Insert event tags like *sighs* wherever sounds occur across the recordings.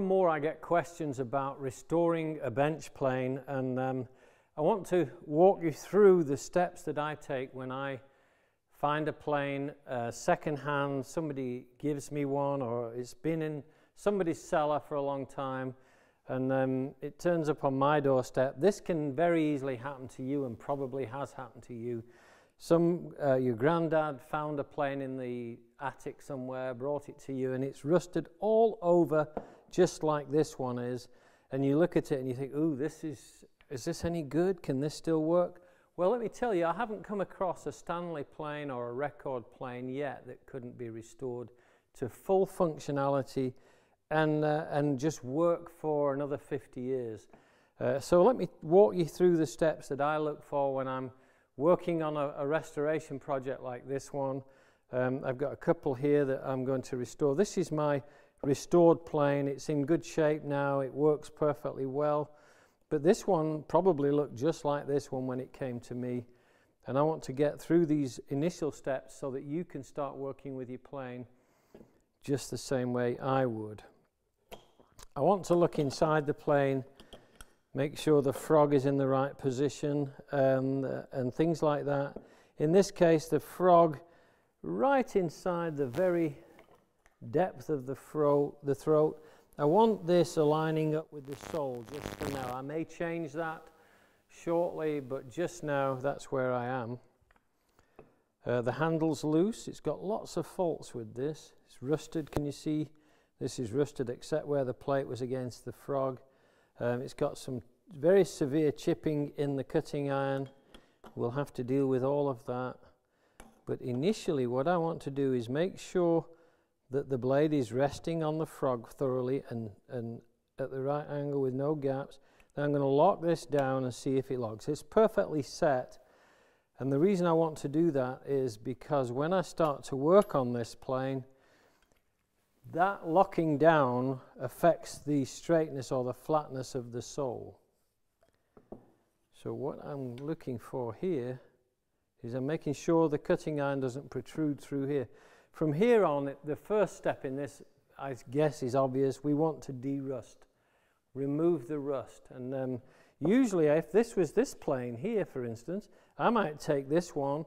and more I get questions about restoring a bench plane, and um, I want to walk you through the steps that I take when I find a plane uh, second hand, somebody gives me one, or it's been in somebody's cellar for a long time, and um, it turns up on my doorstep. This can very easily happen to you, and probably has happened to you. Some, uh, your granddad found a plane in the attic somewhere, brought it to you, and it's rusted all over, just like this one is. And you look at it and you think, "Ooh, this is is this any good? Can this still work?" Well, let me tell you, I haven't come across a Stanley plane or a record plane yet that couldn't be restored to full functionality and uh, and just work for another 50 years. Uh, so let me walk you through the steps that I look for when I'm working on a, a restoration project like this one. Um, I've got a couple here that I'm going to restore. This is my restored plane. It's in good shape now. It works perfectly well. But this one probably looked just like this one when it came to me. And I want to get through these initial steps so that you can start working with your plane just the same way I would. I want to look inside the plane make sure the frog is in the right position um, and things like that. In this case, the frog right inside the very depth of the throat, the throat. I want this aligning up with the sole just for now. I may change that shortly, but just now that's where I am. Uh, the handle's loose. It's got lots of faults with this. It's rusted. Can you see? This is rusted except where the plate was against the frog. Um, it's got some very severe chipping in the cutting iron. We'll have to deal with all of that. But initially what I want to do is make sure that the blade is resting on the frog thoroughly and, and at the right angle with no gaps. Then I'm going to lock this down and see if it locks. It's perfectly set. And the reason I want to do that is because when I start to work on this plane, that locking down affects the straightness or the flatness of the sole. So what I'm looking for here is I'm making sure the cutting iron doesn't protrude through here. From here on, the first step in this, I guess, is obvious. We want to de-rust, remove the rust. And um, usually, if this was this plane here, for instance, I might take this one,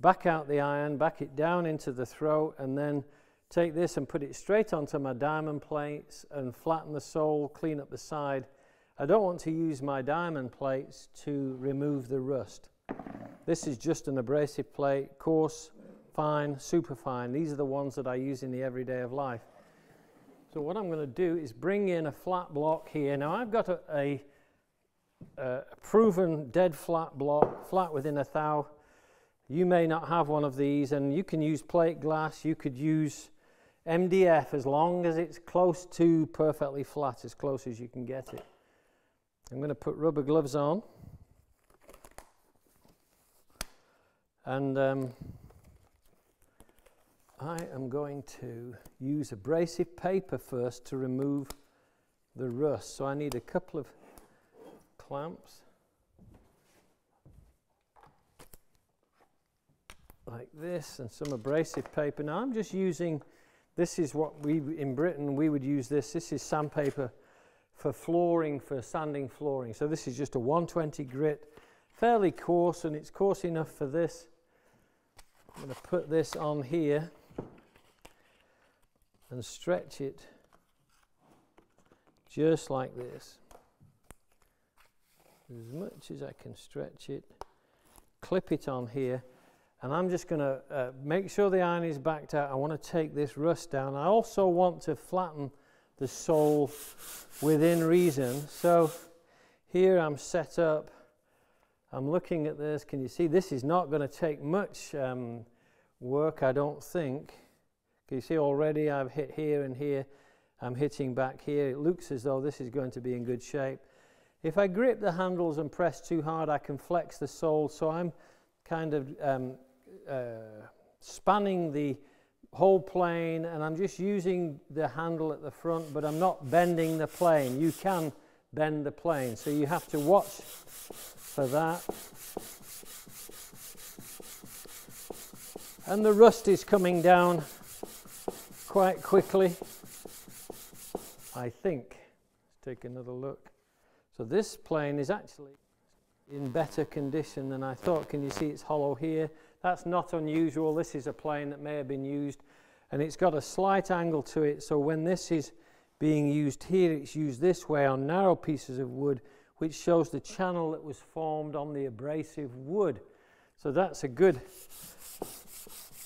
back out the iron, back it down into the throat, and then take this and put it straight onto my diamond plates and flatten the sole, clean up the side. I don't want to use my diamond plates to remove the rust. This is just an abrasive plate, coarse, fine, super fine. These are the ones that I use in the everyday of life. So what I'm going to do is bring in a flat block here. Now I've got a, a, a proven dead flat block, flat within a thou. You may not have one of these and you can use plate glass, you could use MDF as long as it's close to perfectly flat, as close as you can get it. I'm going to put rubber gloves on. And um, I am going to use abrasive paper first to remove the rust. So I need a couple of clamps. Like this and some abrasive paper. Now I'm just using this is what we, in Britain, we would use this. This is sandpaper for flooring, for sanding flooring. So this is just a 120 grit, fairly coarse, and it's coarse enough for this. I'm going to put this on here and stretch it just like this. As much as I can stretch it, clip it on here, and I'm just going to uh, make sure the iron is backed out. I want to take this rust down. I also want to flatten the sole within reason. So here I'm set up. I'm looking at this. Can you see? This is not going to take much um, work, I don't think. You see already I've hit here and here. I'm hitting back here. It looks as though this is going to be in good shape. If I grip the handles and press too hard, I can flex the sole. So I'm kind of um, uh, spanning the whole plane and I'm just using the handle at the front but I'm not bending the plane. You can bend the plane so you have to watch for that. And the rust is coming down quite quickly. I think. Let's take another look. So this plane is actually in better condition than I thought. Can you see it's hollow here? That's not unusual. This is a plane that may have been used and it's got a slight angle to it. So when this is being used here, it's used this way on narrow pieces of wood, which shows the channel that was formed on the abrasive wood. So that's a good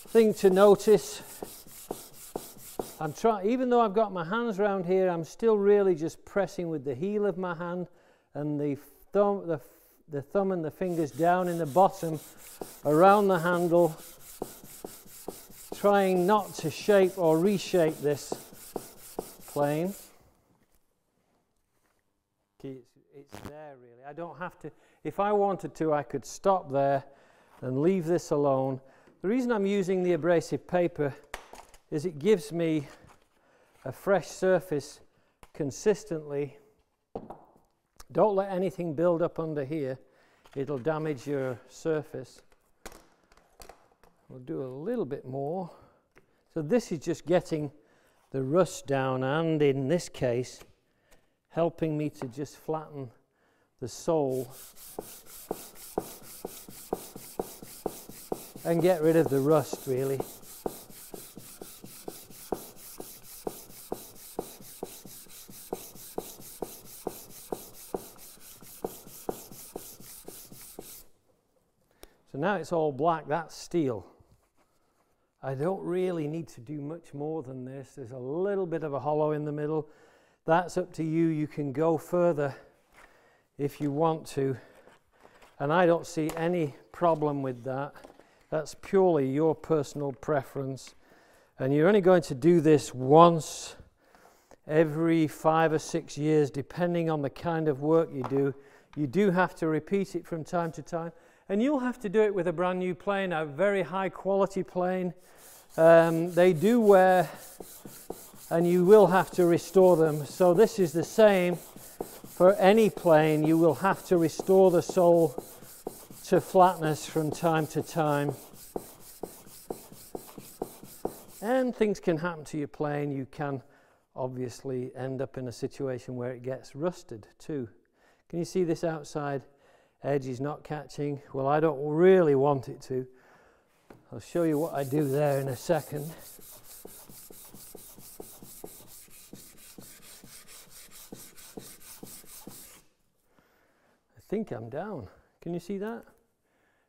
thing to notice. I'm trying, even though I've got my hands around here, I'm still really just pressing with the heel of my hand and the thumb, the, the thumb and the fingers down in the bottom around the handle, trying not to shape or reshape this plane. It's, it's there really. I don't have to, if I wanted to, I could stop there and leave this alone. The reason I'm using the abrasive paper is it gives me a fresh surface consistently. Don't let anything build up under here. It'll damage your surface. We'll do a little bit more. So this is just getting the rust down and in this case helping me to just flatten the sole and get rid of the rust really. Now it's all black, that's steel. I don't really need to do much more than this. There's a little bit of a hollow in the middle. That's up to you. You can go further if you want to. And I don't see any problem with that. That's purely your personal preference. And you're only going to do this once every five or six years, depending on the kind of work you do. You do have to repeat it from time to time. And you'll have to do it with a brand new plane, a very high quality plane. Um, they do wear, and you will have to restore them. So this is the same for any plane. You will have to restore the sole to flatness from time to time. And things can happen to your plane. You can obviously end up in a situation where it gets rusted too. Can you see this outside edge is not catching? Well, I don't really want it to. I'll show you what I do there in a second. I think I'm down. Can you see that?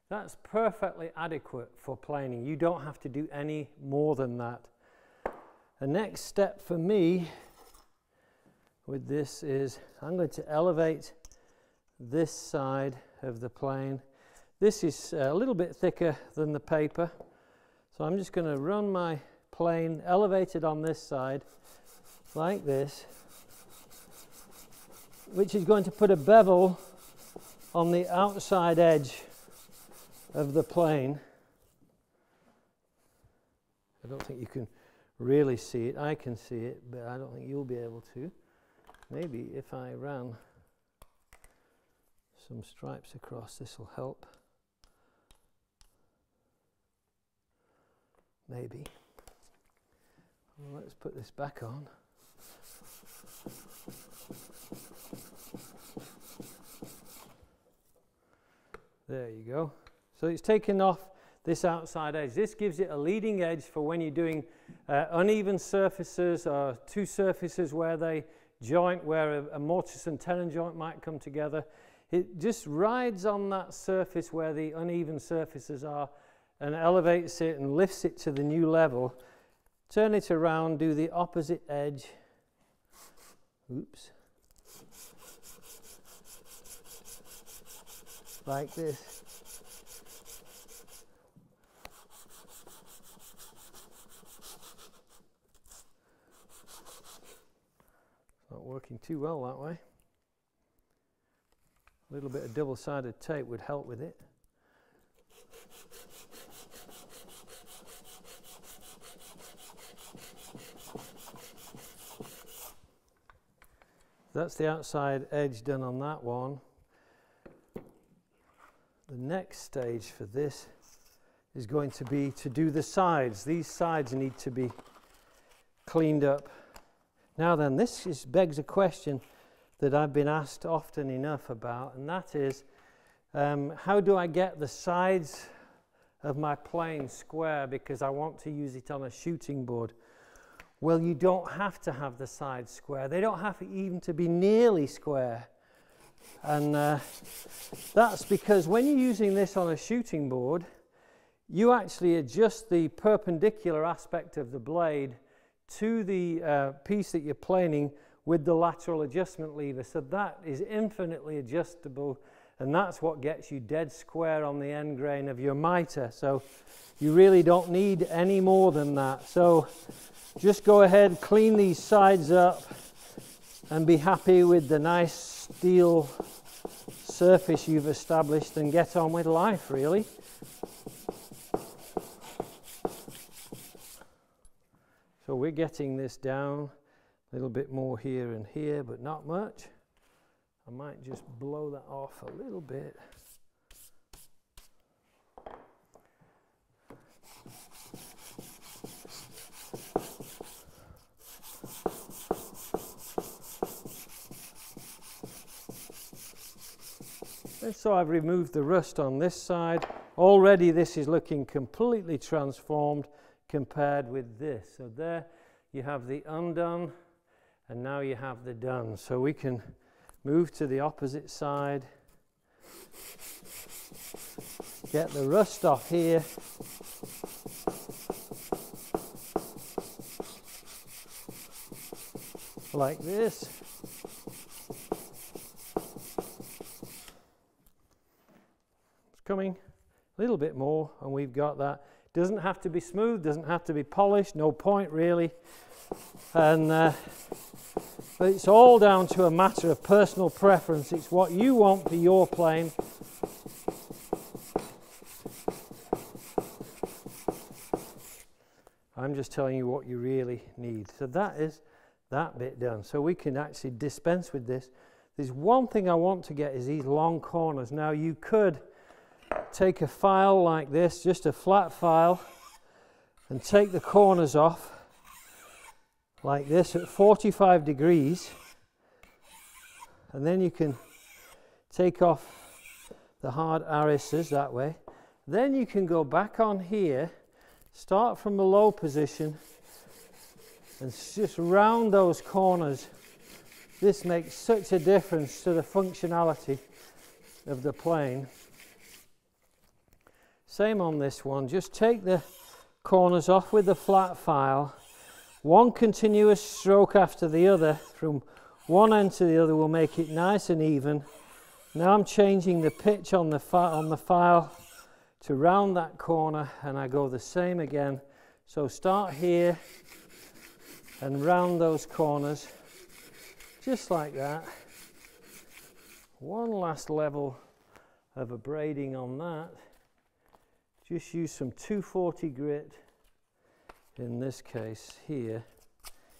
That's perfectly adequate for planing. You don't have to do any more than that. The next step for me with this is I'm going to elevate this side of the plane. This is a little bit thicker than the paper. So I'm just going to run my plane elevated on this side like this, which is going to put a bevel on the outside edge of the plane. I don't think you can really see it. I can see it, but I don't think you'll be able to. Maybe if I ran some stripes across, this will help. Maybe. Well, let's put this back on. There you go. So it's taken off this outside edge. This gives it a leading edge for when you're doing uh, uneven surfaces or two surfaces where they joint, where a, a mortise and tenon joint might come together. It just rides on that surface where the uneven surfaces are and elevates it and lifts it to the new level. Turn it around, do the opposite edge. Oops. Like this. Not working too well that way. A little bit of double-sided tape would help with it. That's the outside edge done on that one. The next stage for this is going to be to do the sides. These sides need to be cleaned up Now then, this is, begs a question that I've been asked often enough about, and that is, um, how do I get the sides of my plane square because I want to use it on a shooting board? Well, you don't have to have the sides square. They don't have even to be nearly square. And uh, that's because when you're using this on a shooting board, you actually adjust the perpendicular aspect of the blade to the uh, piece that you're planing with the lateral adjustment lever. So that is infinitely adjustable and that's what gets you dead square on the end grain of your mitre. So you really don't need any more than that. So just go ahead, clean these sides up and be happy with the nice steel surface you've established and get on with life really. So we're getting this down a little bit more here and here, but not much. I might just blow that off a little bit. So I've removed the rust on this side. Already this is looking completely transformed compared with this. So there you have the undone and now you have the done. So we can move to the opposite side. Get the rust off here. Like this. It's coming a little bit more and we've got that doesn't have to be smooth, doesn't have to be polished, no point really. And uh, but it's all down to a matter of personal preference. It's what you want for your plane. I'm just telling you what you really need. So that is that bit done. So we can actually dispense with this. There's one thing I want to get is these long corners. Now you could take a file like this, just a flat file, and take the corners off like this at 45 degrees. And then you can take off the hard arrises that way. Then you can go back on here, start from the low position, and just round those corners. This makes such a difference to the functionality of the plane. Same on this one, just take the corners off with the flat file. One continuous stroke after the other from one end to the other will make it nice and even. Now I'm changing the pitch on the, on the file to round that corner and I go the same again. So start here and round those corners just like that. One last level of abrading on that. Just use some 240 grit in this case here.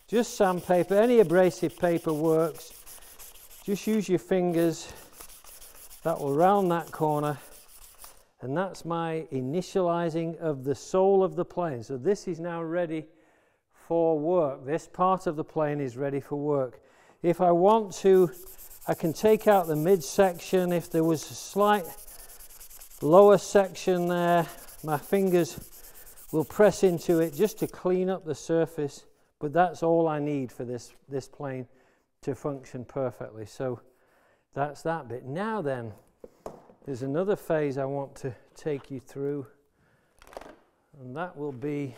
Just sandpaper, any abrasive paper works. Just use your fingers. That will round that corner. And that's my initializing of the sole of the plane. So this is now ready for work. This part of the plane is ready for work. If I want to, I can take out the midsection. If there was a slight lower section there, my fingers will press into it just to clean up the surface, but that's all I need for this, this plane to function perfectly. So that's that bit. Now then, there's another phase I want to take you through, and that will be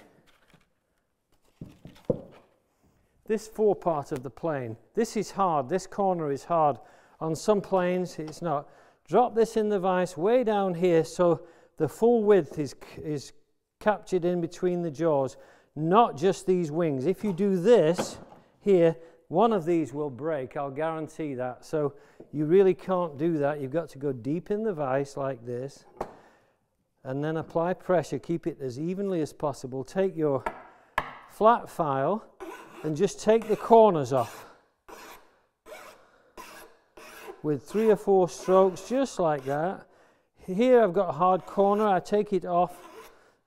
this fore part of the plane. This is hard, this corner is hard. On some planes, it's not. Drop this in the vise way down here so the full width is, is captured in between the jaws, not just these wings. If you do this here, one of these will break, I'll guarantee that. So you really can't do that. You've got to go deep in the vise like this and then apply pressure. Keep it as evenly as possible. Take your flat file and just take the corners off with three or four strokes just like that here I've got a hard corner, I take it off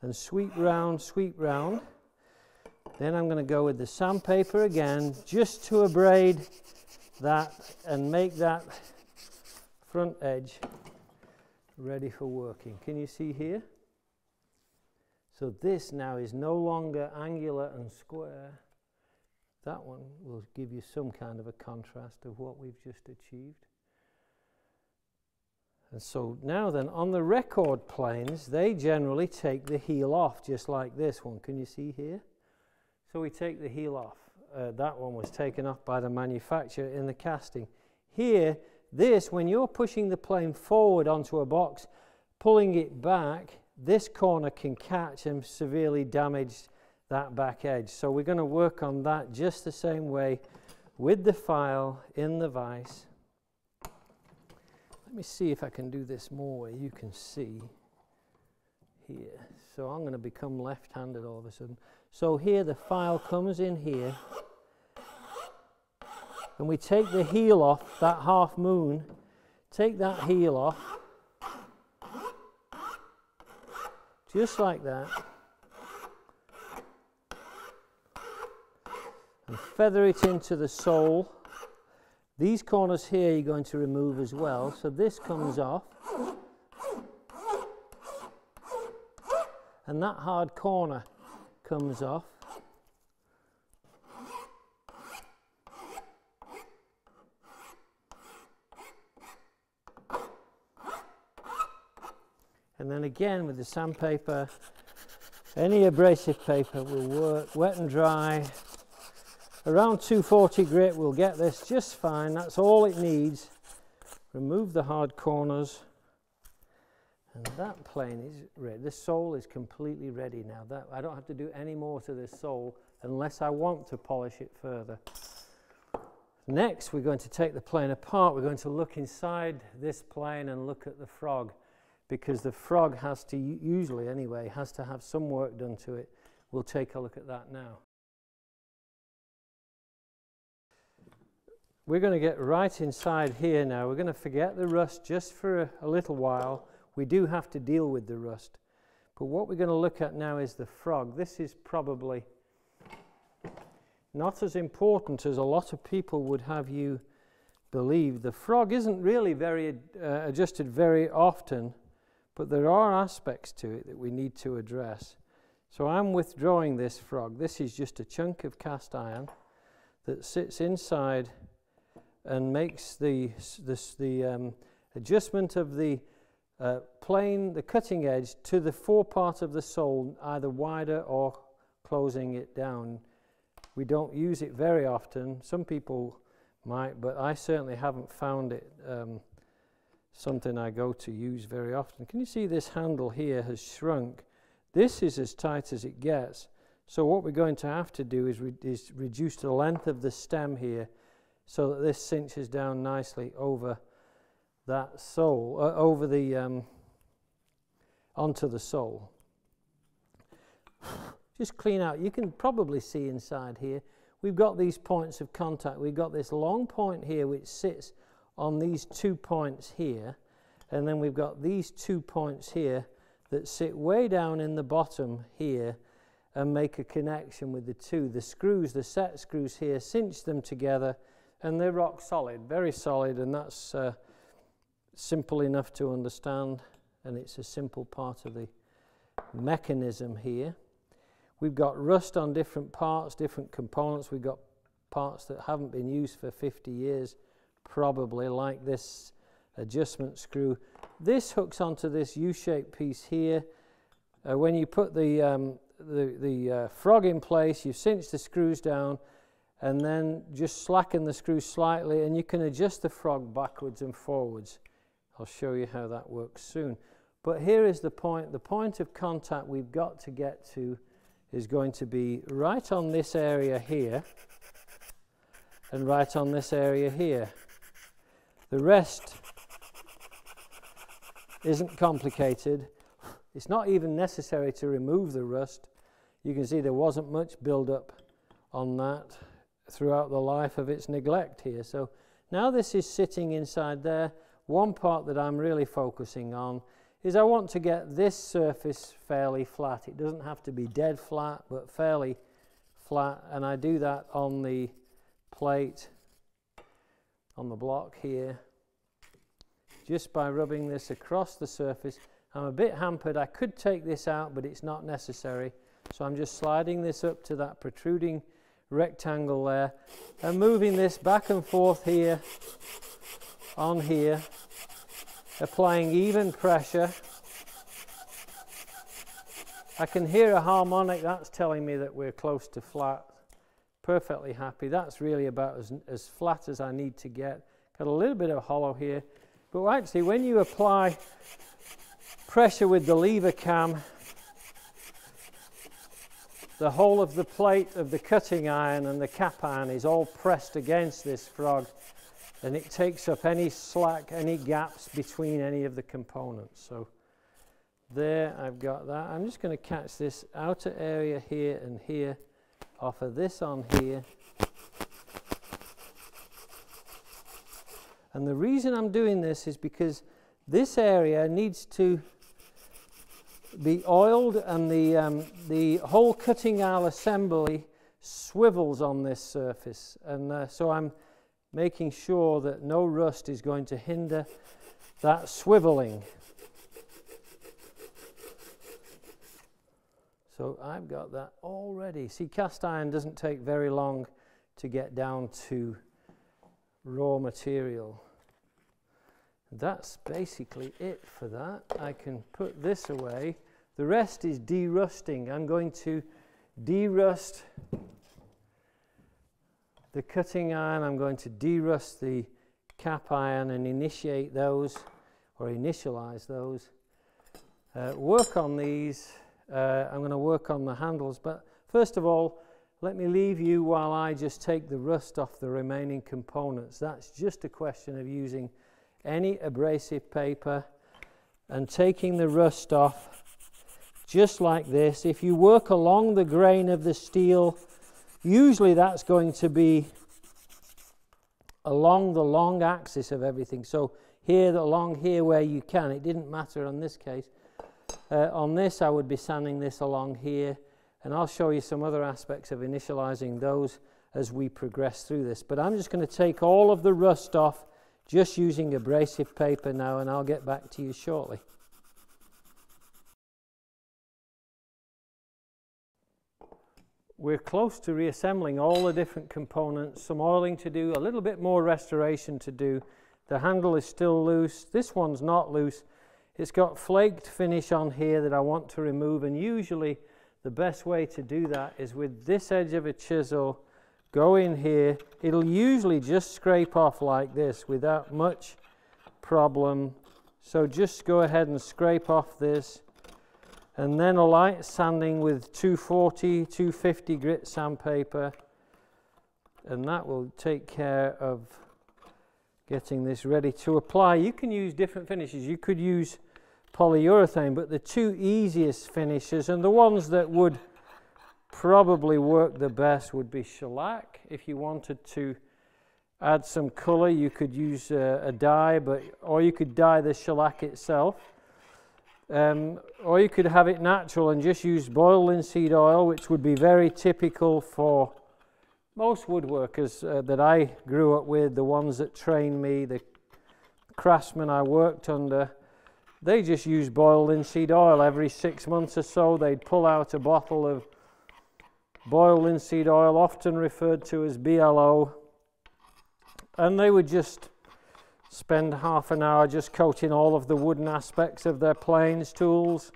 and sweep round, sweep round. Then I'm going to go with the sandpaper again just to abrade that and make that front edge ready for working. Can you see here? So this now is no longer angular and square. That one will give you some kind of a contrast of what we've just achieved. And so now then, on the record planes, they generally take the heel off, just like this one. Can you see here? So we take the heel off. Uh, that one was taken off by the manufacturer in the casting. Here, this, when you're pushing the plane forward onto a box, pulling it back, this corner can catch and severely damage that back edge. So we're going to work on that just the same way with the file in the vise. Let me see if I can do this more where you can see here. So I'm going to become left-handed all of a sudden. So here the file comes in here and we take the heel off, that half moon, take that heel off, just like that, and feather it into the sole. These corners here you're going to remove as well, so this comes off. And that hard corner comes off. And then again with the sandpaper, any abrasive paper will work, wet and dry. Around 240 grit will get this just fine, that's all it needs. Remove the hard corners. And that plane is ready. This sole is completely ready now. That, I don't have to do any more to this sole unless I want to polish it further. Next, we're going to take the plane apart. We're going to look inside this plane and look at the frog because the frog has to, usually anyway, has to have some work done to it. We'll take a look at that now. We're going to get right inside here now. We're going to forget the rust just for a, a little while we do have to deal with the rust. But what we're going to look at now is the frog. This is probably not as important as a lot of people would have you believe. The frog isn't really very uh, adjusted very often, but there are aspects to it that we need to address. So I'm withdrawing this frog. This is just a chunk of cast iron that sits inside and makes the, this, the um, adjustment of the uh, plane the cutting edge to the forepart of the sole, either wider or closing it down. We don't use it very often. Some people might, but I certainly haven't found it um, something I go to use very often. Can you see this handle here has shrunk? This is as tight as it gets. So what we're going to have to do is, re is reduce the length of the stem here so that this cinches down nicely over that sole uh, over the um, onto the sole. *sighs* Just clean out. You can probably see inside here. We've got these points of contact. We've got this long point here which sits on these two points here, and then we've got these two points here that sit way down in the bottom here and make a connection with the two. The screws, the set screws here, cinch them together, and they're rock solid, very solid, and that's. Uh, simple enough to understand, and it's a simple part of the mechanism here. We've got rust on different parts, different components. We've got parts that haven't been used for 50 years, probably, like this adjustment screw. This hooks onto this U-shaped piece here. Uh, when you put the, um, the, the uh, frog in place, you cinch the screws down, and then just slacken the screw slightly, and you can adjust the frog backwards and forwards. I'll show you how that works soon. But here is the point. The point of contact we've got to get to is going to be right on this area here and right on this area here. The rest isn't complicated. It's not even necessary to remove the rust. You can see there wasn't much build-up on that throughout the life of its neglect here. So now this is sitting inside there one part that I'm really focusing on is I want to get this surface fairly flat. It doesn't have to be dead flat, but fairly flat and I do that on the plate on the block here just by rubbing this across the surface. I'm a bit hampered. I could take this out, but it's not necessary. So I'm just sliding this up to that protruding rectangle there and moving this back and forth here on here, applying even pressure. I can hear a harmonic, that's telling me that we're close to flat. Perfectly happy. That's really about as, as flat as I need to get. Got a little bit of hollow here. But actually, when you apply pressure with the lever cam, the whole of the plate of the cutting iron and the cap iron is all pressed against this frog and it takes up any slack, any gaps between any of the components. So there I've got that. I'm just going to catch this outer area here and here, offer this on here. And the reason I'm doing this is because this area needs to be oiled and the, um, the whole cutting iron assembly swivels on this surface. And uh, so I'm making sure that no rust is going to hinder that swiveling. So I've got that already. See, cast iron doesn't take very long to get down to raw material. That's basically it for that. I can put this away. The rest is derusting. I'm going to derust the cutting iron. I'm going to derust the cap iron and initiate those or initialize those. Uh, work on these. Uh, I'm going to work on the handles, but first of all, let me leave you while I just take the rust off the remaining components. That's just a question of using any abrasive paper and taking the rust off just like this. If you work along the grain of the steel, usually that's going to be along the long axis of everything. So here, along here where you can, it didn't matter on this case. Uh, on this, I would be sanding this along here and I'll show you some other aspects of initializing those as we progress through this. But I'm just going to take all of the rust off just using abrasive paper now and I'll get back to you shortly. We're close to reassembling all the different components, some oiling to do, a little bit more restoration to do. The handle is still loose. This one's not loose. It's got flaked finish on here that I want to remove and usually the best way to do that is with this edge of a chisel, go in here. It'll usually just scrape off like this without much problem. So just go ahead and scrape off this. And then a light sanding with 240, 250 grit sandpaper. And that will take care of getting this ready to apply. You can use different finishes. You could use polyurethane, but the two easiest finishes and the ones that would probably work the best would be shellac. If you wanted to add some color, you could use a, a dye, but or you could dye the shellac itself. Um, or you could have it natural and just use boiled linseed oil, which would be very typical for most woodworkers uh, that I grew up with, the ones that trained me, the craftsmen I worked under they just used boiled linseed oil every six months or so. They'd pull out a bottle of boiled linseed oil, often referred to as BLO, and they would just spend half an hour just coating all of the wooden aspects of their planes tools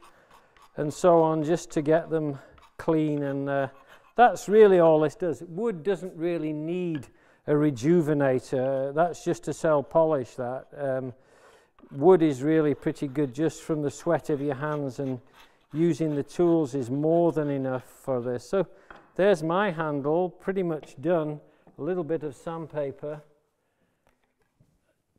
and so on just to get them clean. And uh, that's really all this does. Wood doesn't really need a rejuvenator. That's just to sell polish that. Um, wood is really pretty good just from the sweat of your hands and using the tools is more than enough for this. So there's my handle pretty much done. A little bit of sandpaper.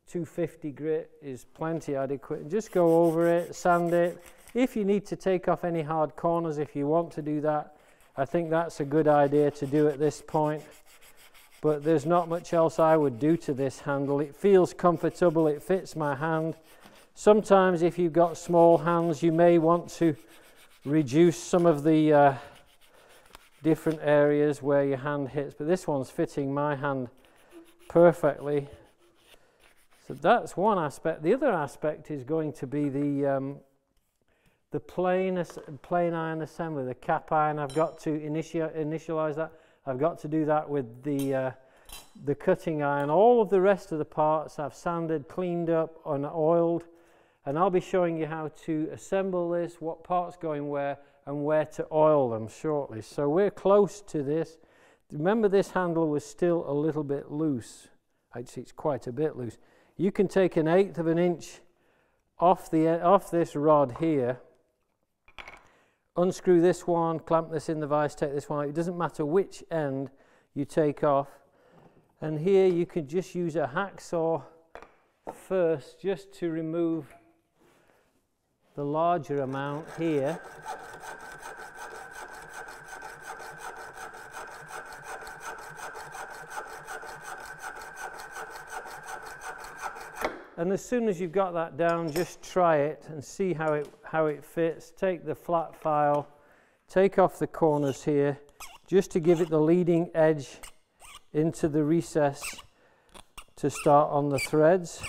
250 grit is plenty adequate. Just go over it, sand it. If you need to take off any hard corners, if you want to do that, I think that's a good idea to do at this point but there's not much else I would do to this handle. It feels comfortable, it fits my hand. Sometimes if you've got small hands, you may want to reduce some of the uh, different areas where your hand hits, but this one's fitting my hand perfectly. So that's one aspect. The other aspect is going to be the um, the plain, plane iron assembly, the cap iron. I've got to initial, initialize that. I've got to do that with the uh, the cutting iron. All of the rest of the parts I've sanded, cleaned up, and oiled. And I'll be showing you how to assemble this, what parts going where, and where to oil them shortly. So we're close to this. Remember this handle was still a little bit loose. Actually, it's quite a bit loose. You can take an eighth of an inch off, the, off this rod here, unscrew this one, clamp this in the vise, take this one out. It doesn't matter which end you take off. And here you can just use a hacksaw first just to remove the larger amount here. And as soon as you've got that down, just try it and see how it, how it fits. Take the flat file, take off the corners here, just to give it the leading edge into the recess to start on the threads.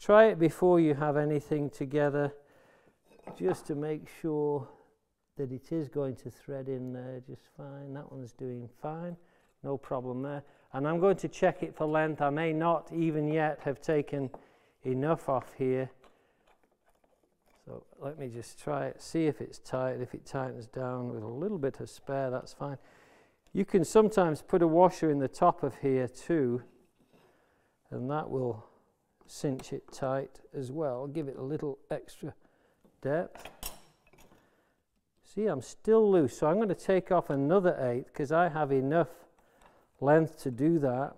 Try it before you have anything together, just to make sure that it is going to thread in there just fine. That one's doing fine, no problem there and I'm going to check it for length. I may not even yet have taken enough off here. So let me just try it, see if it's tight. If it tightens down with a little bit of spare, that's fine. You can sometimes put a washer in the top of here too, and that will cinch it tight as well. Give it a little extra depth. See, I'm still loose, so I'm going to take off another eighth because I have enough length to do that.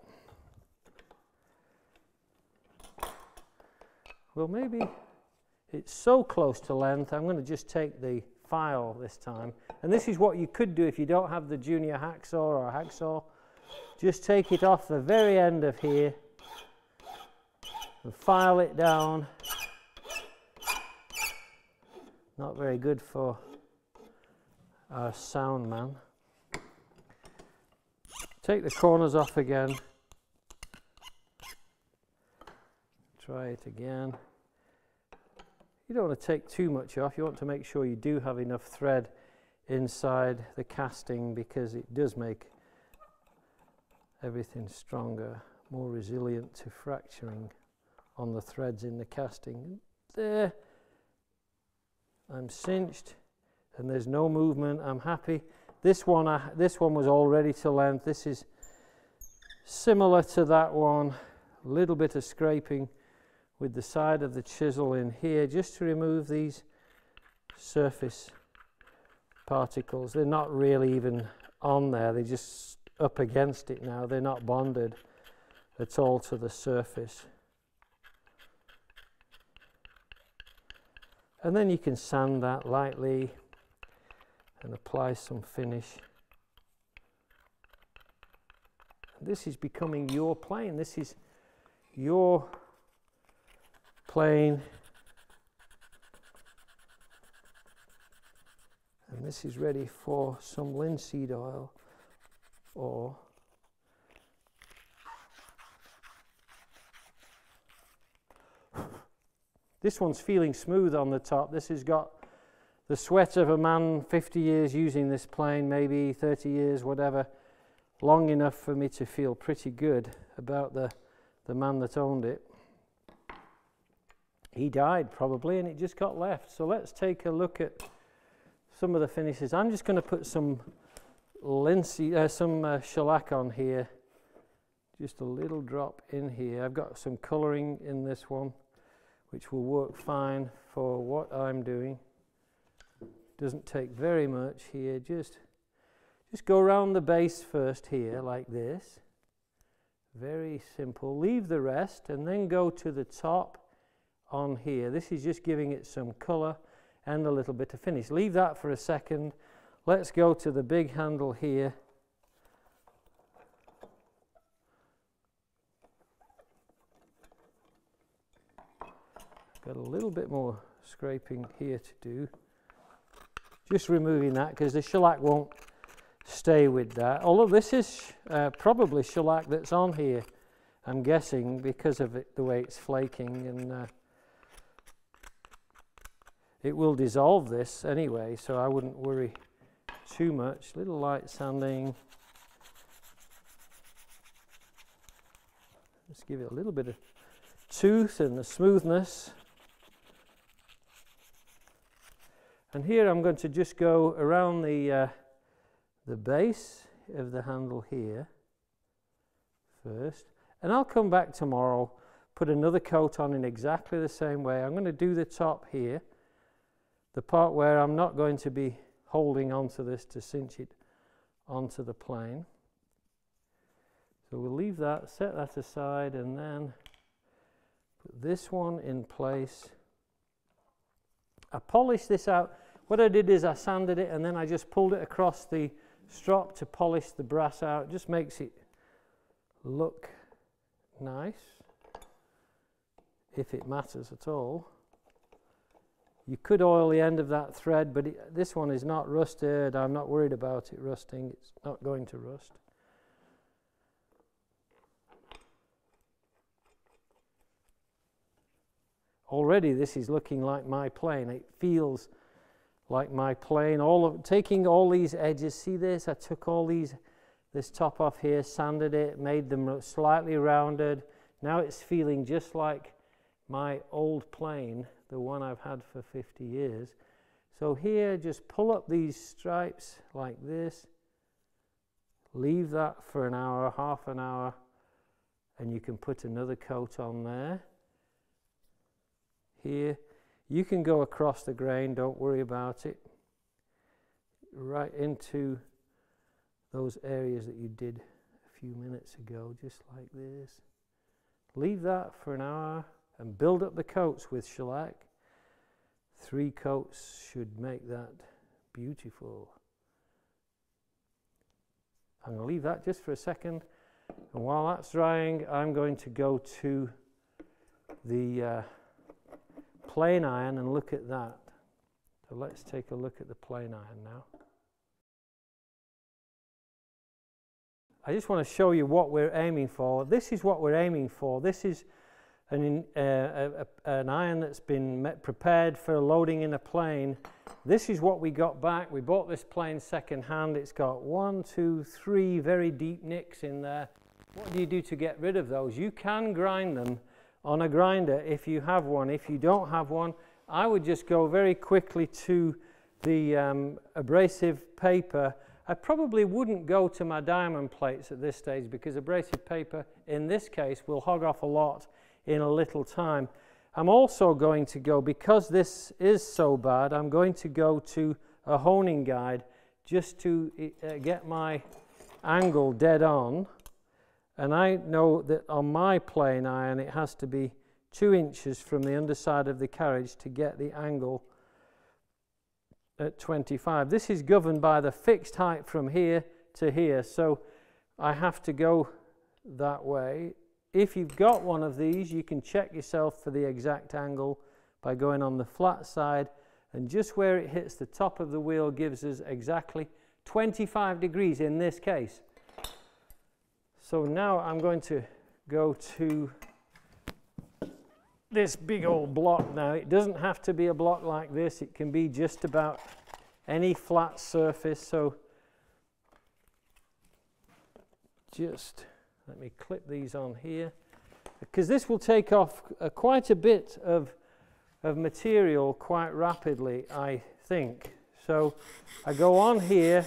Well, maybe it's so close to length, I'm going to just take the file this time. And this is what you could do if you don't have the junior hacksaw or a hacksaw. Just take it off the very end of here and file it down. Not very good for our sound man. Take the corners off again. Try it again. You don't want to take too much off. You want to make sure you do have enough thread inside the casting because it does make everything stronger, more resilient to fracturing on the threads in the casting. There, I'm cinched and there's no movement. I'm happy. This one, uh, this one was all ready to length. This is similar to that one. A little bit of scraping with the side of the chisel in here just to remove these surface particles. They're not really even on there. They're just up against it now. They're not bonded at all to the surface. And then you can sand that lightly and apply some finish. This is becoming your plane. This is your plane. And this is ready for some linseed oil or this one's feeling smooth on the top. This has got the sweat of a man 50 years using this plane, maybe 30 years, whatever, long enough for me to feel pretty good about the, the man that owned it. He died probably and it just got left. So let's take a look at some of the finishes. I'm just going to put some linseed, uh, some uh, shellac on here. Just a little drop in here. I've got some colouring in this one, which will work fine for what I'm doing. Doesn't take very much here. Just just go around the base first here like this. Very simple. Leave the rest and then go to the top on here. This is just giving it some color and a little bit of finish. Leave that for a second. Let's go to the big handle here got a little bit more scraping here to do just removing that because the shellac won't stay with that. Although this is uh, probably shellac that's on here, I'm guessing, because of it, the way it's flaking. And uh, it will dissolve this anyway, so I wouldn't worry too much. Little light sanding. Just give it a little bit of tooth and the smoothness. And here I'm going to just go around the, uh, the base of the handle here first. And I'll come back tomorrow, put another coat on in exactly the same way. I'm going to do the top here, the part where I'm not going to be holding onto this to cinch it onto the plane. So we'll leave that, set that aside, and then put this one in place. I polish this out what I did is I sanded it and then I just pulled it across the strop to polish the brass out. It just makes it look nice, if it matters at all. You could oil the end of that thread, but it, this one is not rusted. I'm not worried about it rusting. It's not going to rust. Already this is looking like my plane. It feels like my plane, all of, taking all these edges, see this? I took all these, this top off here, sanded it, made them slightly rounded. Now it's feeling just like my old plane, the one I've had for 50 years. So here, just pull up these stripes like this, leave that for an hour, half an hour, and you can put another coat on there. Here, you can go across the grain, don't worry about it. Right into those areas that you did a few minutes ago, just like this. Leave that for an hour and build up the coats with shellac. Three coats should make that beautiful. I'm going to leave that just for a second. And while that's drying, I'm going to go to the uh, plane iron and look at that. So let's take a look at the plane iron now. I just want to show you what we're aiming for. This is what we're aiming for. This is an, uh, a, an iron that's been prepared for loading in a plane. This is what we got back. We bought this plane second hand. It's got one, two, three very deep nicks in there. What do you do to get rid of those? You can grind them on a grinder if you have one. If you don't have one, I would just go very quickly to the um, abrasive paper. I probably wouldn't go to my diamond plates at this stage because abrasive paper in this case will hog off a lot in a little time. I'm also going to go, because this is so bad, I'm going to go to a honing guide just to uh, get my angle dead on. And I know that on my plane iron it has to be two inches from the underside of the carriage to get the angle at 25. This is governed by the fixed height from here to here, so I have to go that way. If you've got one of these, you can check yourself for the exact angle by going on the flat side, and just where it hits the top of the wheel gives us exactly 25 degrees in this case. So now I'm going to go to this big old block now. It doesn't have to be a block like this. It can be just about any flat surface. So just let me clip these on here because this will take off uh, quite a bit of, of material quite rapidly, I think. So I go on here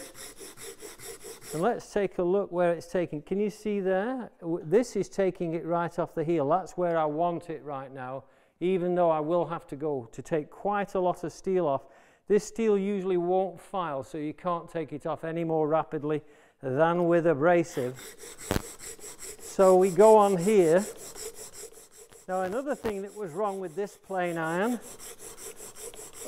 and let's take a look where it's taking. Can you see there? This is taking it right off the heel. That's where I want it right now, even though I will have to go to take quite a lot of steel off. This steel usually won't file, so you can't take it off any more rapidly than with abrasive. So we go on here. Now another thing that was wrong with this plane iron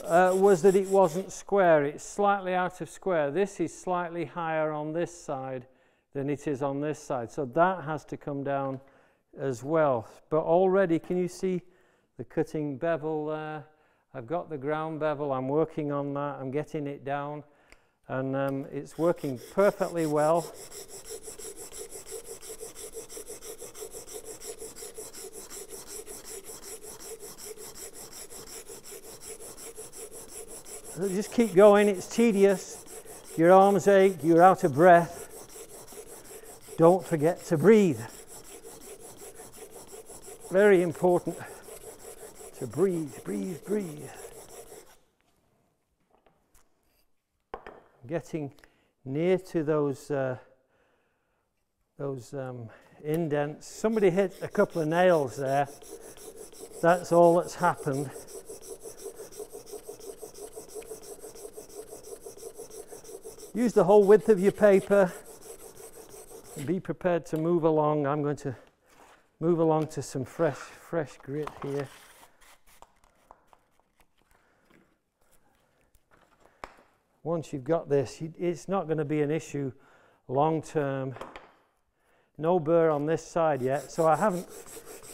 uh, was that it wasn't square. It's slightly out of square. This is slightly higher on this side than it is on this side. So that has to come down as well. But already, can you see the cutting bevel there? I've got the ground bevel. I'm working on that. I'm getting it down. and um, it's working perfectly well. Just keep going, it's tedious. Your arms ache, you're out of breath. Don't forget to breathe. Very important to breathe, breathe, breathe. Getting near to those uh, those um, indents. Somebody hit a couple of nails there. That's all that's happened. Use the whole width of your paper be prepared to move along. I'm going to move along to some fresh, fresh grit here. Once you've got this, it's not going to be an issue long term. No burr on this side yet, so I haven't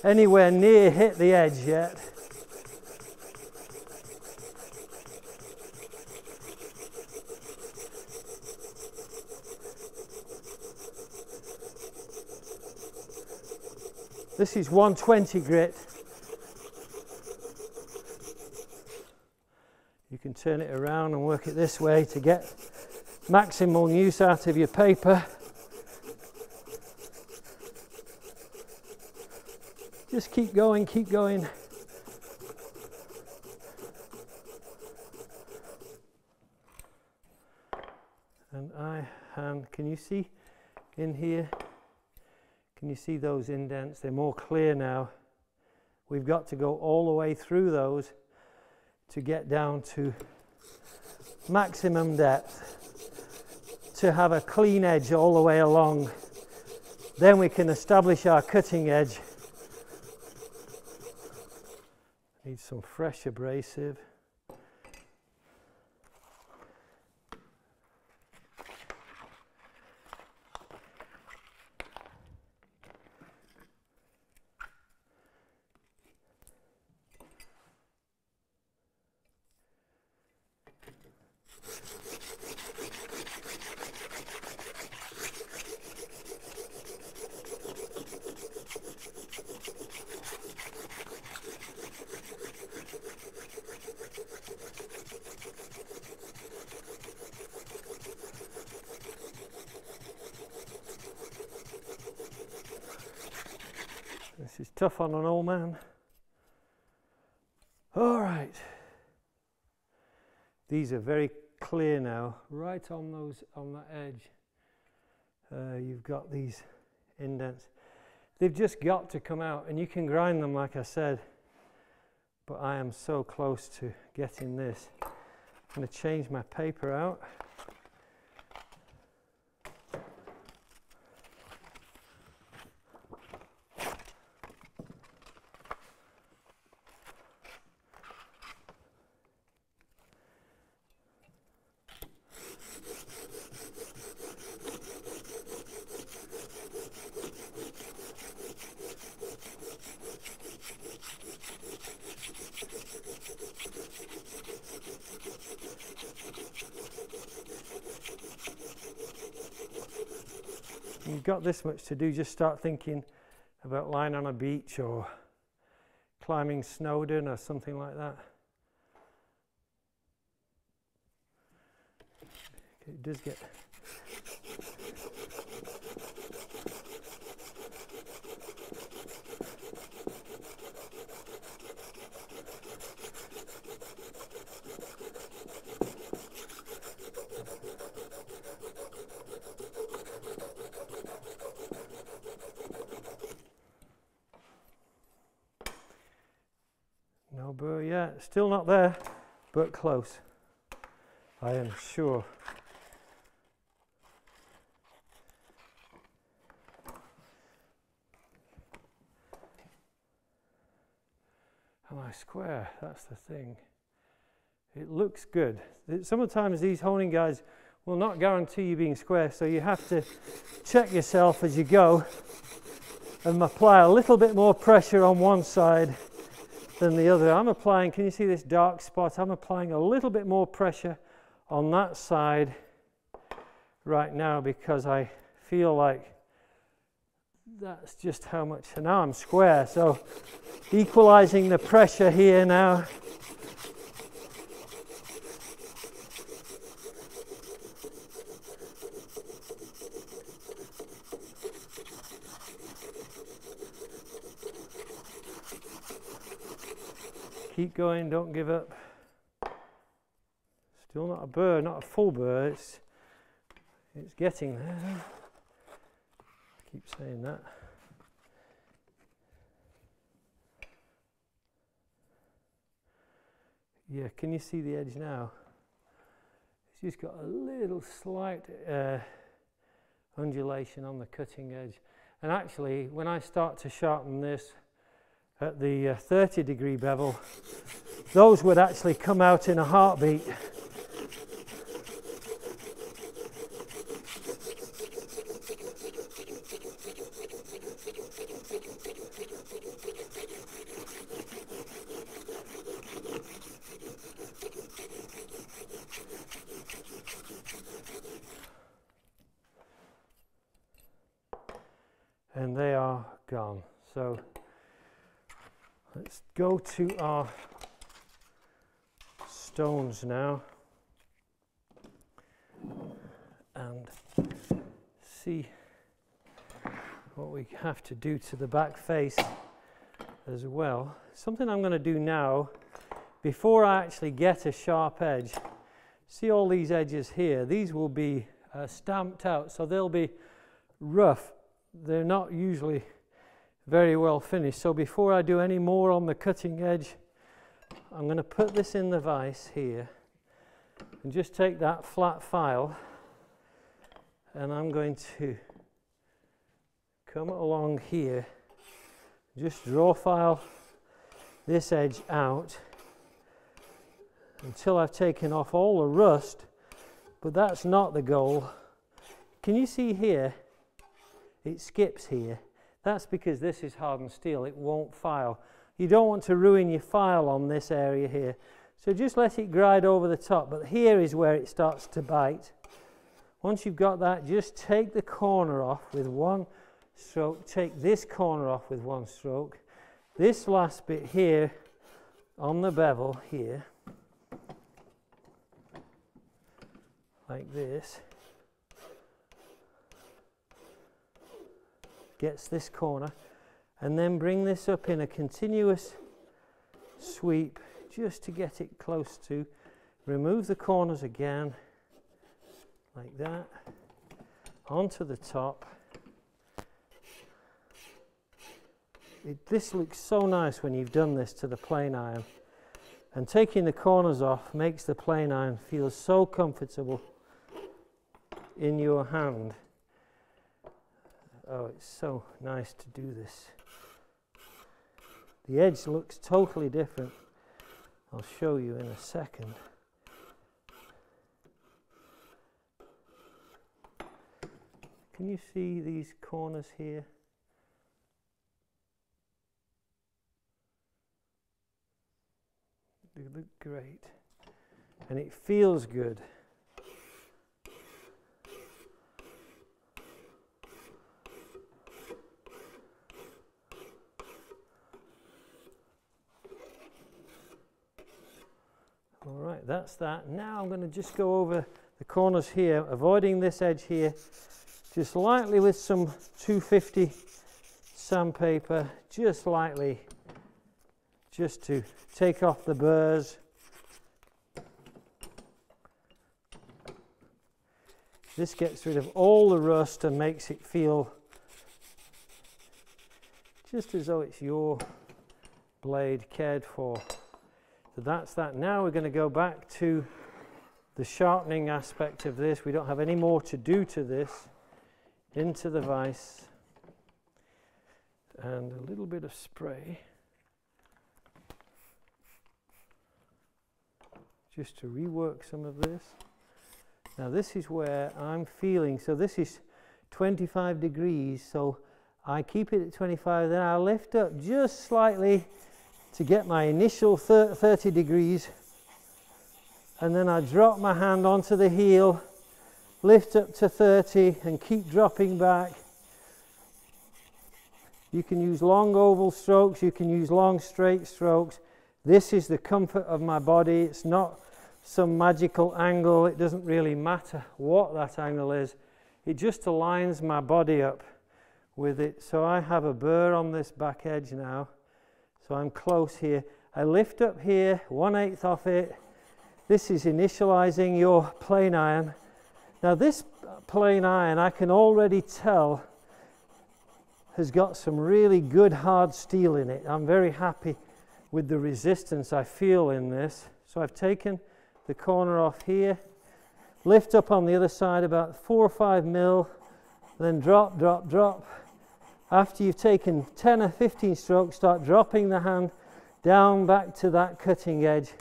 anywhere near hit the edge yet. This is 120 grit. You can turn it around and work it this way to get maximum use out of your paper. Just keep going, keep going. And I, and can you see in here? Can you see those indents? They're more clear now. We've got to go all the way through those to get down to maximum depth to have a clean edge all the way along. Then we can establish our cutting edge. Need some fresh abrasive. This is tough on an old man. All right. These are very clear now, right on those on that edge. Uh, you've got these indents. They've just got to come out, and you can grind them, like I said. But I am so close to getting this. I'm going to change my paper out. You've got this much to do, just start thinking about lying on a beach or climbing Snowdon or something like that. It does get yeah, still not there, but close. I am sure. Am I square? That's the thing. It looks good. Sometimes these honing guides will not guarantee you being square, so you have to check yourself as you go and apply a little bit more pressure on one side than the other. I'm applying, can you see this dark spot? I'm applying a little bit more pressure on that side right now because I feel like that's just how much. Now I'm square, so equalizing the pressure here now. Keep going, don't give up. Still not a burr, not a full burr, it's, it's getting there. I keep saying that. Yeah, can you see the edge now? It's just got a little slight uh, undulation on the cutting edge. And actually, when I start to sharpen this, at the uh, 30 degree bevel, those would actually come out in a heartbeat. and they are gone. So Let's go to our stones now and see what we have to do to the back face as well. Something I'm going to do now before I actually get a sharp edge. See all these edges here? These will be uh, stamped out so they'll be rough. They're not usually very well finished. So before I do any more on the cutting edge, I'm going to put this in the vise here and just take that flat file and I'm going to come along here, just draw file this edge out until I've taken off all the rust, but that's not the goal. Can you see here? It skips here. That's because this is hardened steel, it won't file. You don't want to ruin your file on this area here. So just let it grind over the top, but here is where it starts to bite. Once you've got that, just take the corner off with one stroke. Take this corner off with one stroke. This last bit here on the bevel here, like this. Gets this corner and then bring this up in a continuous sweep just to get it close to remove the corners again like that onto the top. It, this looks so nice when you've done this to the plane iron. And taking the corners off makes the plane iron feel so comfortable in your hand Oh, it's so nice to do this. The edge looks totally different. I'll show you in a second. Can you see these corners here? They look great. And it feels good. All right, that's that. Now I'm going to just go over the corners here, avoiding this edge here, just lightly with some 250 sandpaper, just lightly, just to take off the burrs. This gets rid of all the rust and makes it feel just as though it's your blade cared for. So that's that. Now we're going to go back to the sharpening aspect of this. We don't have any more to do to this. Into the vise. And a little bit of spray. Just to rework some of this. Now this is where I'm feeling, so this is 25 degrees, so I keep it at 25, then I lift up just slightly to get my initial 30 degrees and then I drop my hand onto the heel lift up to 30 and keep dropping back. You can use long oval strokes, you can use long straight strokes. This is the comfort of my body. It's not some magical angle. It doesn't really matter what that angle is. It just aligns my body up with it. So I have a burr on this back edge now. So I'm close here. I lift up here, one eighth off it. This is initializing your plane iron. Now this plane iron, I can already tell has got some really good hard steel in it. I'm very happy with the resistance I feel in this. So I've taken the corner off here, lift up on the other side about four or five mil, then drop, drop, drop. After you've taken 10 or 15 strokes, start dropping the hand down back to that cutting edge.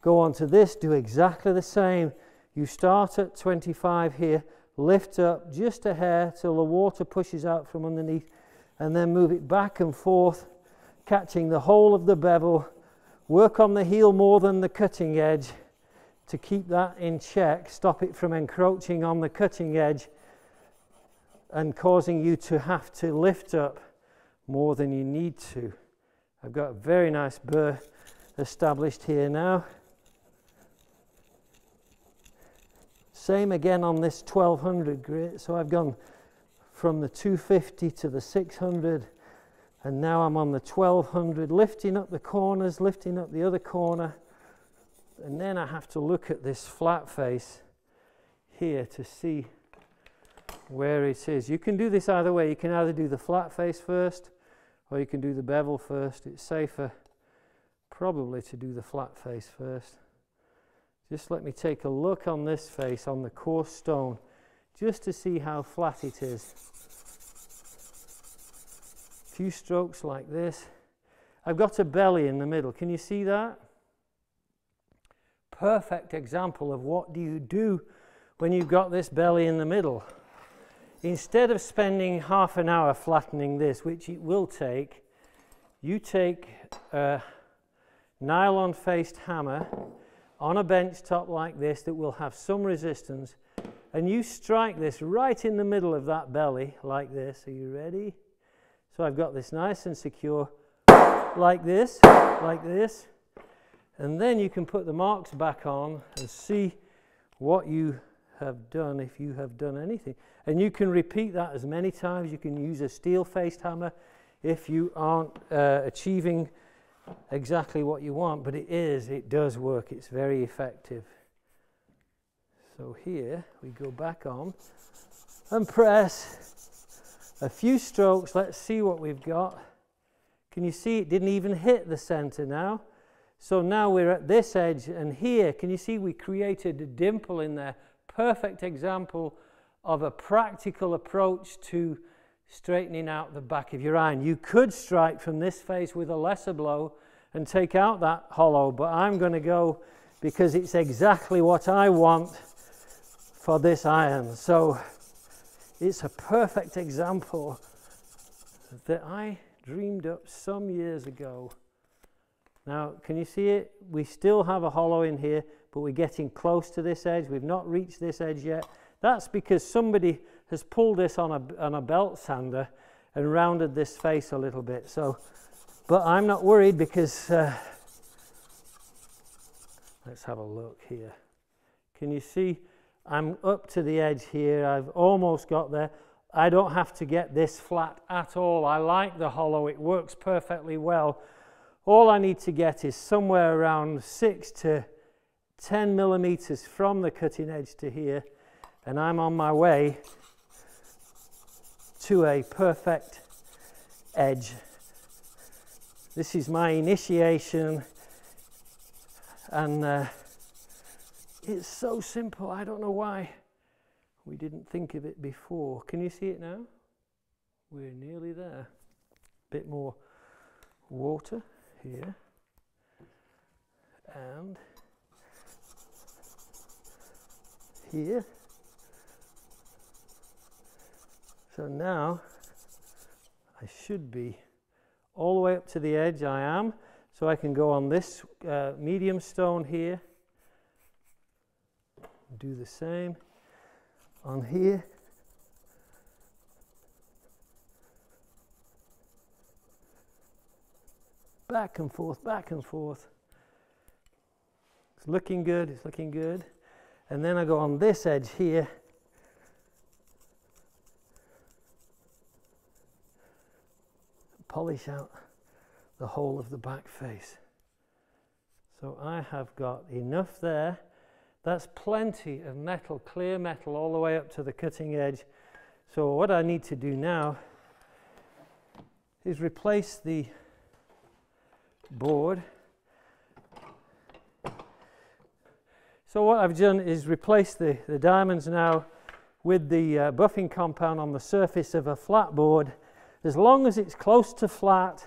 Go on to this, do exactly the same. You start at 25 here, lift up just a hair till the water pushes out from underneath, and then move it back and forth, catching the whole of the bevel. Work on the heel more than the cutting edge to keep that in check, stop it from encroaching on the cutting edge and causing you to have to lift up more than you need to. I've got a very nice burr established here now. Same again on this 1200 grit. So I've gone from the 250 to the 600 and now I'm on the 1200 lifting up the corners, lifting up the other corner and then I have to look at this flat face here to see where it is. You can do this either way. You can either do the flat face first or you can do the bevel first. It's safer probably to do the flat face first. Just let me take a look on this face on the coarse stone just to see how flat it is. A few strokes like this. I've got a belly in the middle. Can you see that? perfect example of what do you do when you've got this belly in the middle. Instead of spending half an hour flattening this, which it will take, you take a nylon faced hammer on a bench top like this that will have some resistance and you strike this right in the middle of that belly like this. Are you ready? So I've got this nice and secure like this, like this. And then you can put the marks back on and see what you have done if you have done anything. And you can repeat that as many times. You can use a steel faced hammer if you aren't uh, achieving exactly what you want, but it is, it does work, it's very effective. So here we go back on and press a few strokes. Let's see what we've got. Can you see it didn't even hit the center now? So now we're at this edge, and here, can you see we created a dimple in there? Perfect example of a practical approach to straightening out the back of your iron. You could strike from this face with a lesser blow and take out that hollow, but I'm going to go because it's exactly what I want for this iron. So it's a perfect example that I dreamed up some years ago now, can you see it? We still have a hollow in here, but we're getting close to this edge. We've not reached this edge yet. That's because somebody has pulled this on a, on a belt sander and rounded this face a little bit. So, but I'm not worried because, uh, let's have a look here. Can you see? I'm up to the edge here. I've almost got there. I don't have to get this flat at all. I like the hollow. It works perfectly well all I need to get is somewhere around 6 to 10 millimeters from the cutting edge to here, and I'm on my way to a perfect edge. This is my initiation, and uh, it's so simple. I don't know why we didn't think of it before. Can you see it now? We're nearly there. Bit more water here and here. So now I should be all the way up to the edge. I am. So I can go on this uh, medium stone here. Do the same. on here. Back and forth, back and forth. It's looking good, it's looking good. And then I go on this edge here. Polish out the whole of the back face. So I have got enough there. That's plenty of metal, clear metal, all the way up to the cutting edge. So what I need to do now is replace the board. So what I've done is replace the, the diamonds now with the uh, buffing compound on the surface of a flat board. As long as it's close to flat,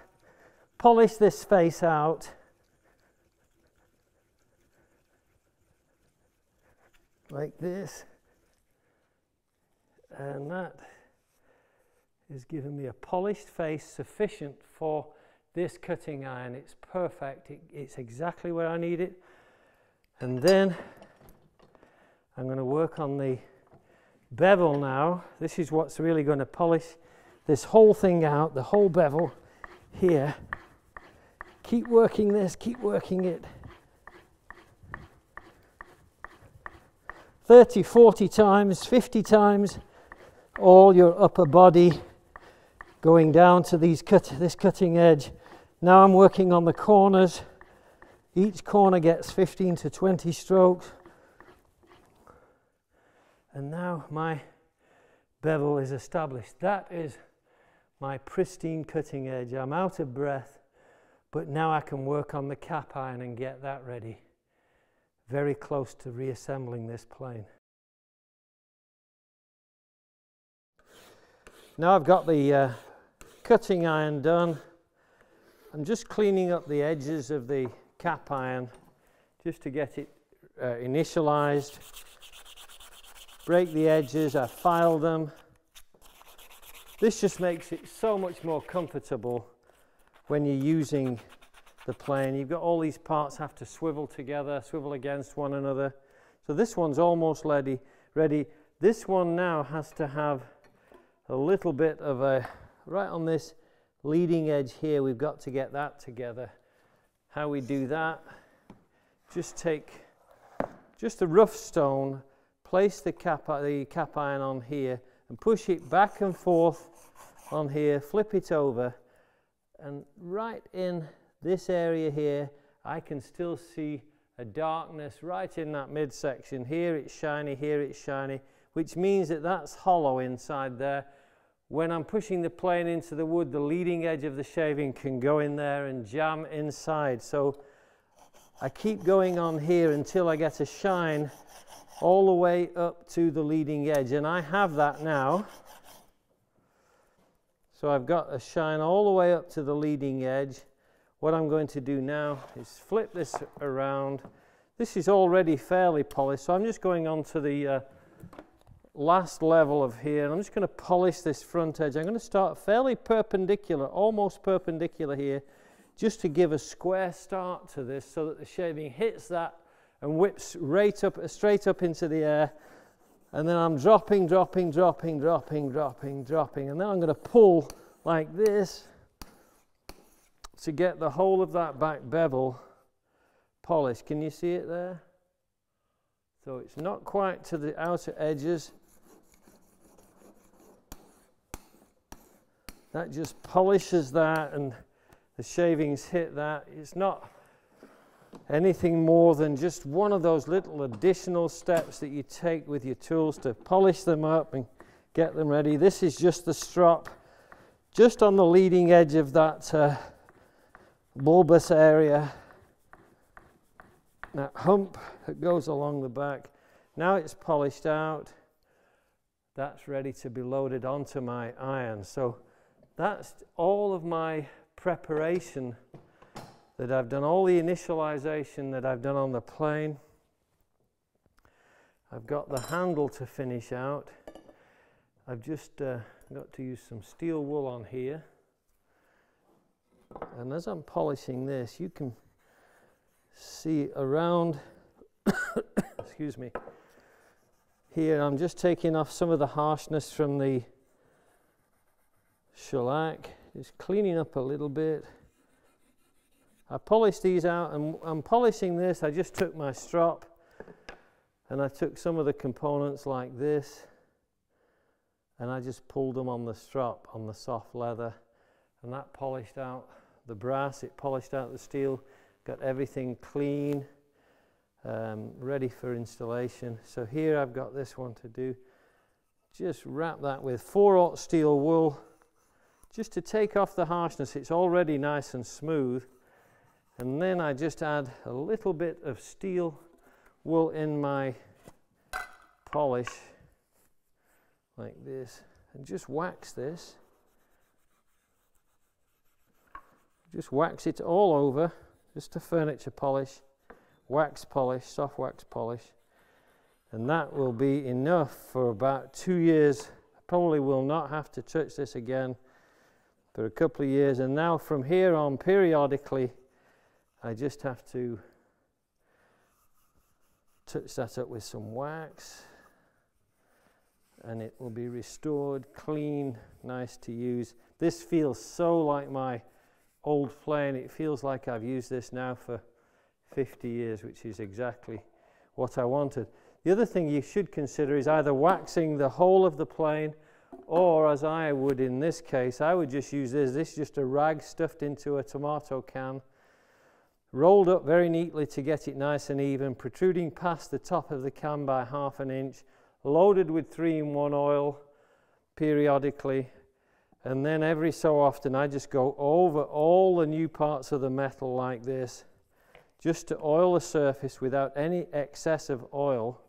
polish this face out. Like this. And that is giving me a polished face sufficient for this cutting iron. It's perfect. It, it's exactly where I need it. And then I'm going to work on the bevel now. This is what's really going to polish this whole thing out, the whole bevel here. Keep working this, keep working it. 30, 40 times, 50 times, all your upper body going down to these cut, this cutting edge. Now I'm working on the corners. Each corner gets 15 to 20 strokes. And now my bevel is established. That is my pristine cutting edge. I'm out of breath, but now I can work on the cap iron and get that ready. Very close to reassembling this plane. Now I've got the uh, cutting iron done. I'm just cleaning up the edges of the cap iron just to get it uh, initialized. Break the edges, I file them. This just makes it so much more comfortable when you're using the plane. You've got all these parts have to swivel together, swivel against one another. So this one's almost ready. ready. This one now has to have a little bit of a, right on this leading edge here, we've got to get that together. How we do that, just take just a rough stone, place the cap, the cap iron on here and push it back and forth on here, flip it over and right in this area here I can still see a darkness right in that midsection. Here it's shiny, here it's shiny, which means that that's hollow inside there. When I'm pushing the plane into the wood, the leading edge of the shaving can go in there and jam inside. So I keep going on here until I get a shine all the way up to the leading edge. And I have that now. So I've got a shine all the way up to the leading edge. What I'm going to do now is flip this around. This is already fairly polished, so I'm just going on to the uh, last level of here. And I'm just going to polish this front edge. I'm going to start fairly perpendicular, almost perpendicular here, just to give a square start to this so that the shaving hits that and whips right up, straight up into the air. And then I'm dropping, dropping, dropping, dropping, dropping, dropping. And then I'm going to pull like this to get the whole of that back bevel polished. Can you see it there? So it's not quite to the outer edges, That just polishes that and the shavings hit that. It's not anything more than just one of those little additional steps that you take with your tools to polish them up and get them ready. This is just the strop just on the leading edge of that uh, bulbous area. That hump that goes along the back. Now it's polished out. That's ready to be loaded onto my iron. So that's all of my preparation that I've done, all the initialization that I've done on the plane. I've got the handle to finish out. I've just uh, got to use some steel wool on here. And as I'm polishing this, you can see around, *coughs* excuse me, here I'm just taking off some of the harshness from the shellac, just cleaning up a little bit. I polished these out and I'm polishing this. I just took my strop and I took some of the components like this and I just pulled them on the strop on the soft leather and that polished out the brass, it polished out the steel, got everything clean um, ready for installation. So here I've got this one to do. Just wrap that with 4 steel wool just to take off the harshness. It's already nice and smooth. And then I just add a little bit of steel wool in my polish like this and just wax this. Just wax it all over, just a furniture polish wax polish, soft wax polish, and that will be enough for about two years. Probably will not have to touch this again for a couple of years, and now from here on, periodically, I just have to touch that up with some wax and it will be restored, clean, nice to use. This feels so like my old plane. It feels like I've used this now for 50 years, which is exactly what I wanted. The other thing you should consider is either waxing the whole of the plane or as I would in this case, I would just use this. This is just a rag stuffed into a tomato can, rolled up very neatly to get it nice and even, protruding past the top of the can by half an inch, loaded with 3-in-1 oil periodically, and then every so often I just go over all the new parts of the metal like this just to oil the surface without any excess of oil.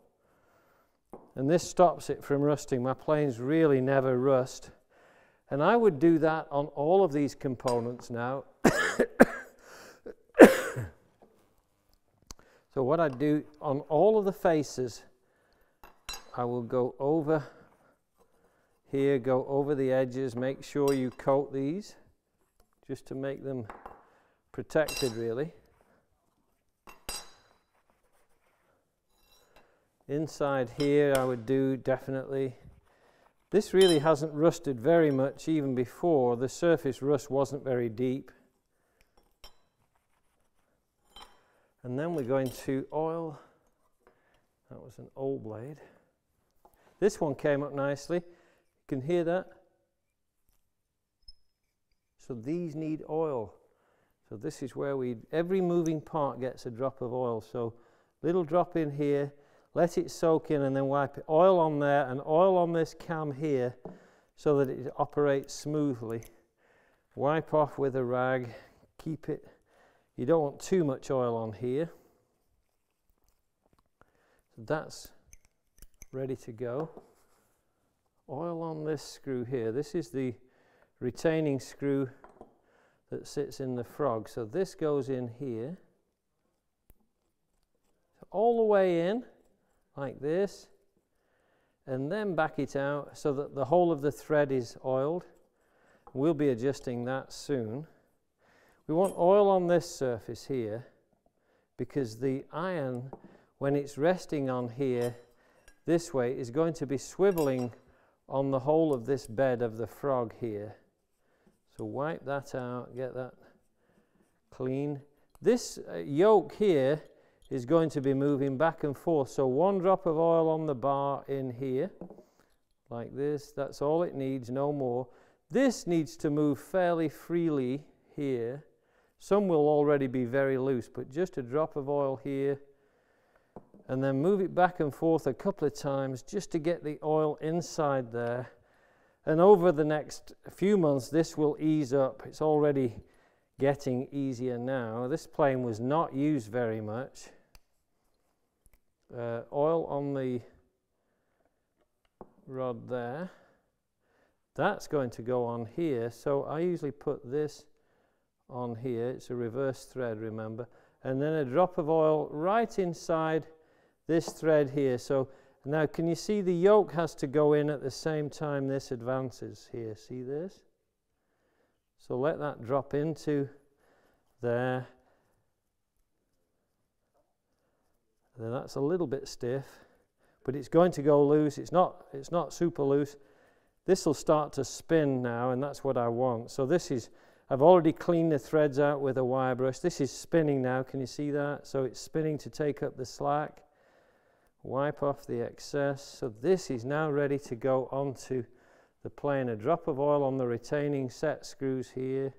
And this stops it from rusting. My planes really never rust. And I would do that on all of these components now. *coughs* so what I do on all of the faces, I will go over here, go over the edges, make sure you coat these just to make them protected really. Inside here I would do definitely. This really hasn't rusted very much even before. The surface rust wasn't very deep. And then we're going to oil. That was an old blade. This one came up nicely. You can hear that. So these need oil. So this is where we, every moving part gets a drop of oil. So little drop in here, let it soak in and then wipe it. Oil on there and oil on this cam here so that it operates smoothly. Wipe off with a rag, keep it. You don't want too much oil on here. So that's ready to go. Oil on this screw here. This is the retaining screw that sits in the frog. So this goes in here. All the way in like this and then back it out so that the whole of the thread is oiled. We'll be adjusting that soon. We want oil on this surface here because the iron, when it's resting on here this way, is going to be swiveling on the whole of this bed of the frog here. So wipe that out, get that clean. This uh, yoke here is going to be moving back and forth. So one drop of oil on the bar in here, like this. That's all it needs, no more. This needs to move fairly freely here. Some will already be very loose, but just a drop of oil here. And then move it back and forth a couple of times just to get the oil inside there. And over the next few months, this will ease up. It's already getting easier now. This plane was not used very much uh, oil on the rod there. That's going to go on here. So I usually put this on here. It's a reverse thread, remember. And then a drop of oil right inside this thread here. So now can you see the yoke has to go in at the same time this advances here. See this? So let that drop into there. Then that's a little bit stiff. but it's going to go loose. It's not, it's not super loose. This will start to spin now, and that's what I want. So this is, I've already cleaned the threads out with a wire brush. This is spinning now. Can you see that? So it's spinning to take up the slack. Wipe off the excess. So this is now ready to go onto the plane. A drop of oil on the retaining set screws here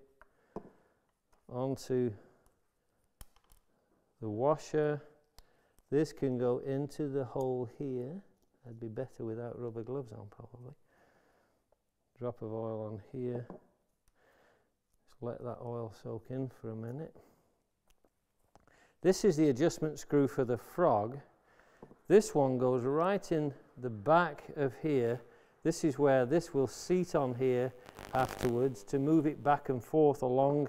onto the washer. This can go into the hole here. That'd be better without rubber gloves on probably. Drop of oil on here. Just let that oil soak in for a minute. This is the adjustment screw for the frog. This one goes right in the back of here. This is where this will seat on here afterwards to move it back and forth along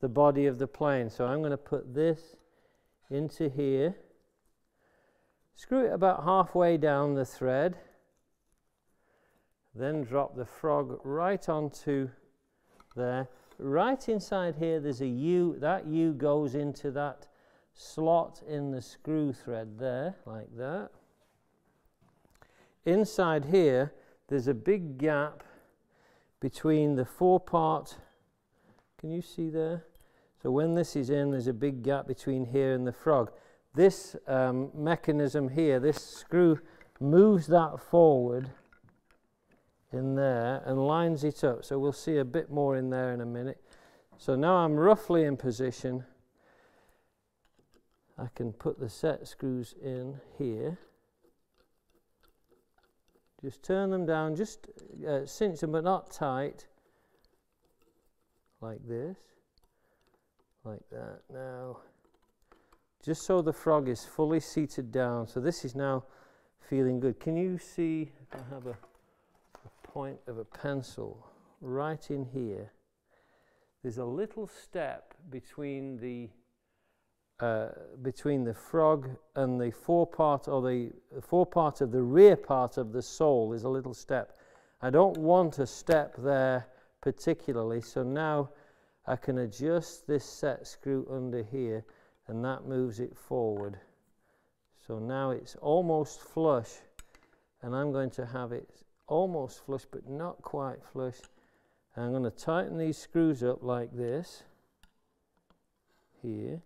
the body of the plane. So I'm going to put this into here. Screw it about halfway down the thread. Then drop the frog right onto there. Right inside here there's a U. That U goes into that slot in the screw thread there, like that. Inside here there's a big gap between the forepart, can you see there? So when this is in, there's a big gap between here and the frog. This um, mechanism here, this screw moves that forward in there and lines it up. So we'll see a bit more in there in a minute. So now I'm roughly in position. I can put the set screws in here. Just turn them down, just uh, cinch them but not tight, like this like that. Now, just so the frog is fully seated down, so this is now feeling good. Can you see, I have a, a point of a pencil right in here. There's a little step between the uh, between the frog and the forepart or the forepart of the rear part of the sole There's a little step. I don't want a step there particularly, so now I can adjust this set screw under here and that moves it forward. So now it's almost flush and I'm going to have it almost flush but not quite flush. And I'm going to tighten these screws up like this here.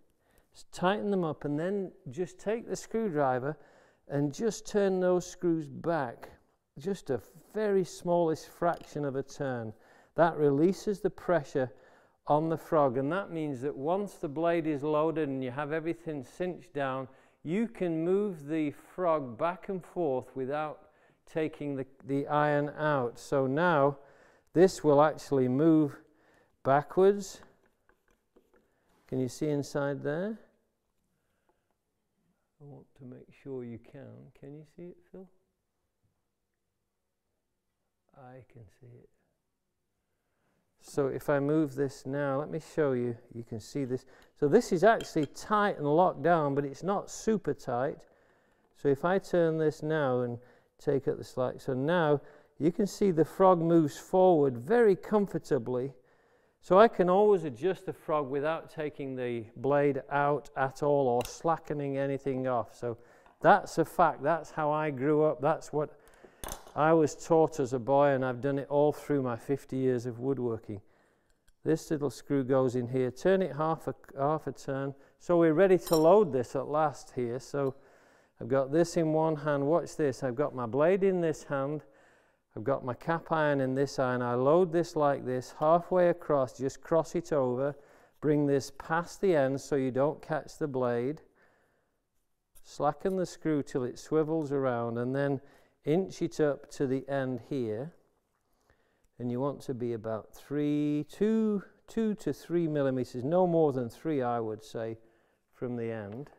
Just tighten them up and then just take the screwdriver and just turn those screws back just a very smallest fraction of a turn. That releases the pressure on the frog. And that means that once the blade is loaded and you have everything cinched down, you can move the frog back and forth without taking the, the iron out. So now this will actually move backwards. Can you see inside there? I want to make sure you can. Can you see it, Phil? I can see it. So if I move this now, let me show you, you can see this. So this is actually tight and locked down, but it's not super tight. So if I turn this now and take out the slack, so now you can see the frog moves forward very comfortably. So I can always adjust the frog without taking the blade out at all or slackening anything off. So that's a fact. That's how I grew up. That's what I was taught as a boy, and I've done it all through my 50 years of woodworking. This little screw goes in here. Turn it half a, half a turn. So we're ready to load this at last here. So I've got this in one hand. Watch this. I've got my blade in this hand. I've got my cap iron in this iron. I load this like this, halfway across, just cross it over. Bring this past the end so you don't catch the blade. Slacken the screw till it swivels around and then inch it up to the end here and you want to be about three, two, two to three millimeters, no more than three, I would say, from the end.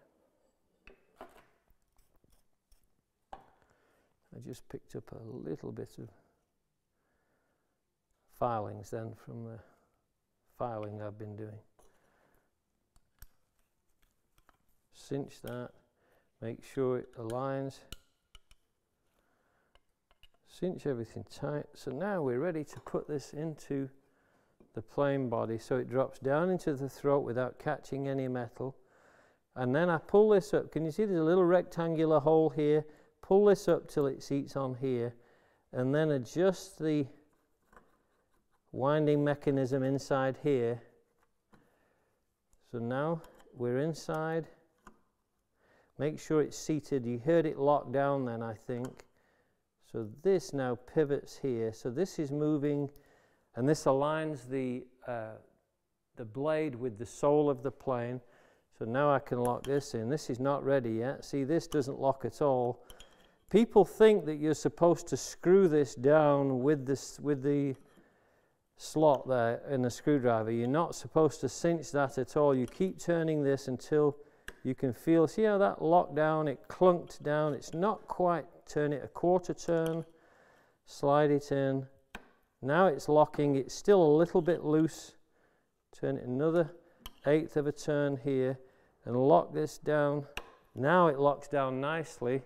I just picked up a little bit of filings then from the filing I've been doing. Cinch that, make sure it aligns cinch everything tight. So now we're ready to put this into the plane body so it drops down into the throat without catching any metal. And then I pull this up. Can you see there's a little rectangular hole here? pull this up till it seats on here and then adjust the winding mechanism inside here. So now we're inside. Make sure it's seated. You heard it lock down then, I think. So this now pivots here. So this is moving, and this aligns the, uh, the blade with the sole of the plane. So now I can lock this in. This is not ready yet. See, this doesn't lock at all. People think that you're supposed to screw this down with, this, with the slot there in the screwdriver. You're not supposed to cinch that at all. You keep turning this until you can feel, see how that locked down, it clunked down. It's not quite, turn it a quarter turn, slide it in. Now it's locking, it's still a little bit loose. Turn it another eighth of a turn here and lock this down. Now it locks down nicely.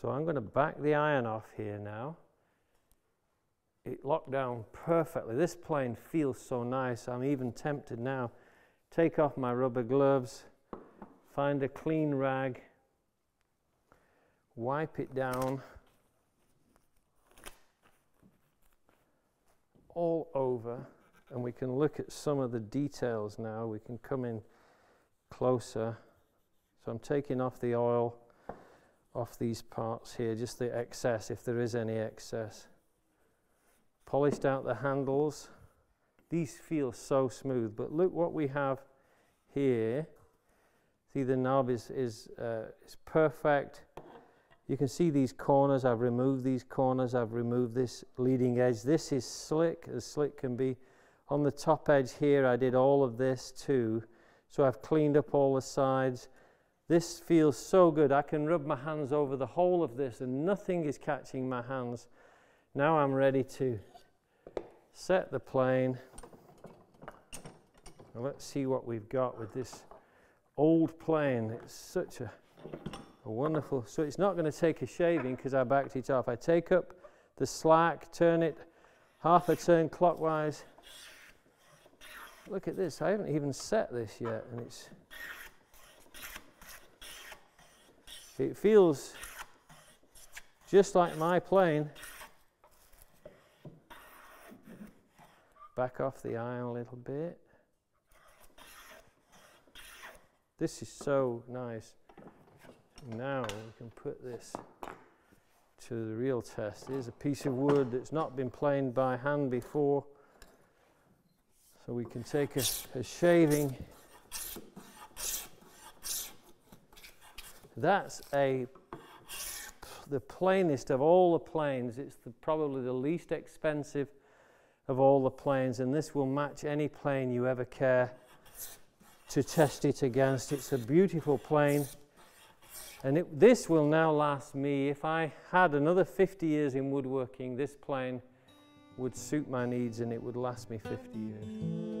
So I'm going to back the iron off here now. It locked down perfectly. This plane feels so nice. I'm even tempted now. Take off my rubber gloves, find a clean rag, wipe it down all over and we can look at some of the details now. We can come in closer. So I'm taking off the oil off these parts here, just the excess, if there is any excess. Polished out the handles. These feel so smooth, but look what we have here. See the knob is, is, uh, is perfect. You can see these corners. I've removed these corners. I've removed this leading edge. This is slick, as slick can be. On the top edge here, I did all of this too. So I've cleaned up all the sides. This feels so good. I can rub my hands over the whole of this and nothing is catching my hands. Now I'm ready to set the plane. Now let's see what we've got with this old plane. It's such a, a wonderful, so it's not going to take a shaving because I backed it off. I take up the slack, turn it half a turn clockwise. Look at this, I haven't even set this yet and it's It feels just like my plane. Back off the iron a little bit. This is so nice. Now we can put this to the real test. Here's a piece of wood that's not been planed by hand before. So we can take a, a shaving That's a the plainest of all the planes. It's the, probably the least expensive of all the planes, and this will match any plane you ever care to test it against. It's a beautiful plane, and it, this will now last me. If I had another 50 years in woodworking, this plane would suit my needs and it would last me 50 years.